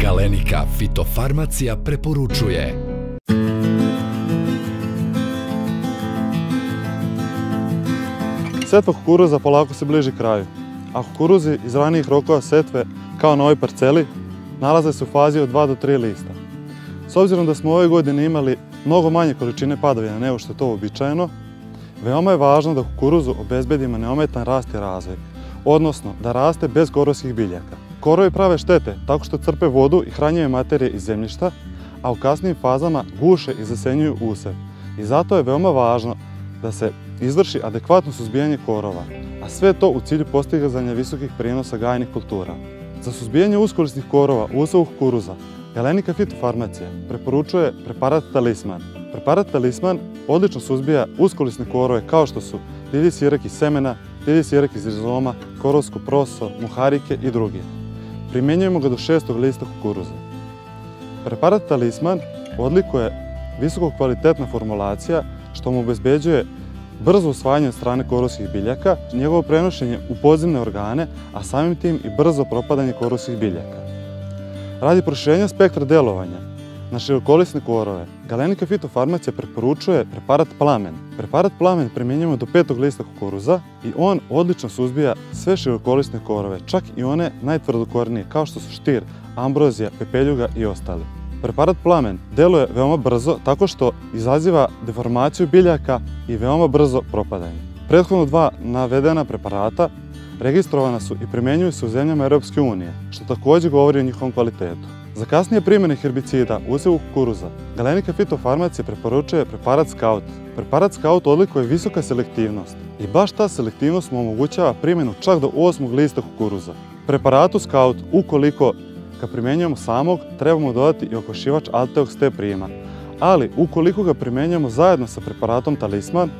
Galenika fitofarmacija preporučuje Setva kukuruza polako se bliži kraju, a kukuruzi iz ranijih rokova setve, kao na ovoj parceli, nalaze se u fazi od 2 do 3 lista. S obzirom da smo ove godine imali mnogo manje količine padavina nego što je to uobičajeno, veoma je važno da kukuruzu obezbedimo neometan rast i razvoj, odnosno da raste bez korovskih biljaka. Korovi prave štete tako što crpe vodu i hranjive materije iz zemljišta, a u kasnijim fazama guše i zasenjuju usev. I zato je veoma važno da se izvrši adekvatno suzbijanje korova, a sve to u cilju postigazanja visokih prijenosa gajnih kultura. Za suzbijanje uskorisnih korova u usavu kukuruza, Galenika fitofarmacija preporučuje preparat Talisman. Preparat Talisman odlično suzbija uskolisne korove kao što su divlji sirek iz semena, divlji sirek iz rizoma, korovsko proso, muharike i drugi. Primjenjujemo ga do šestog lista kukuruza. Preparat Talisman odlikuje visoko kvalitetna formulacija što mu obezbeđuje brzo usvajanje od strane korovskih biljaka, njegovo prenošenje u podzemne organe, a samim tim i brzo propadanje korovskih biljaka. Radi proširenja spektra delovanja na širokolisne korove, Galenika fitofarmacija preporučuje preparat Plamen. Preparat Plamen primjenjujemo do petog lista kukuruza i on odlično suzbija sve širokolisne korove, čak i one najtvrdokornije kao što su štir, ambrozija, pepeljuga i ostali. Preparat Plamen deluje veoma brzo tako što izaziva deformaciju biljaka i veoma brzo propadanje. Prethodno dva navedena preparata registrovana su i primjenjuju se u zemljama unije, što također govori o njihovom kvalitetu. Za kasnije primjene herbicida usevu kukuruza, Galenika fitofarmacije preporučuje preparat Scout. Preparat Scout odlikuje visoka selektivnost i baš ta selektivnost mu omogućava primjenu čak do osmog lista kukuruza. Preparatu Scout, ukoliko ga primjenjujemo samog, trebamo dodati i okošivač Alteox T prima. Ali, ukoliko ga primjenjujemo zajedno sa preparatom Talisman,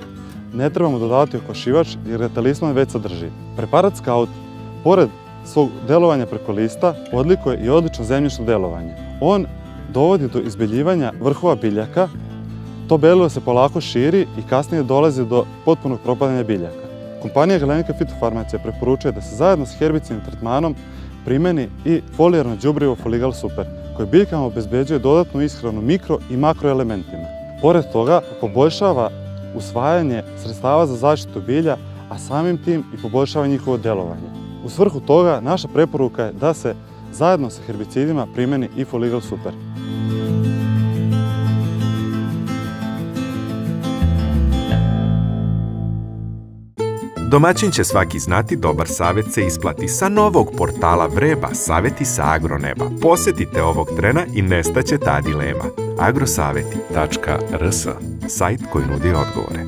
ne trebamo dodavati okošivač jer ga talisman već sadrži. Preparat Scout, pored svog delovanja preko lista, odlikuje i odlično zemljišno delovanje. On dovodi do izbeljivanja vrhova biljaka, to belilo se polako širi i kasnije dolazi do potpunog propadanja biljaka. Kompanija Galenika fitofarmacija preporučuje da se zajedno s herbicidnim tretmanom primeni i folijarno đubrivo Foligal Super, koje biljkama obezbeđuje dodatnu ishranu mikro i makroelementima. Pored toga, poboljšava usvajanje sredstava za zaštitu bilja, a samim tim i poboljšava njihovo delovanje. U svrhu toga, naša preporuka je da se zajedno sa herbicidima primeni i Foligal Super. Domaćin će svaki znati dobar savjet se isplati sa novog portala Vreba Savjeti sa agroneba. Posjetite ovog trena i nestaće ta dilema. agrosaveti.rs Sajt koji nudi odgovore.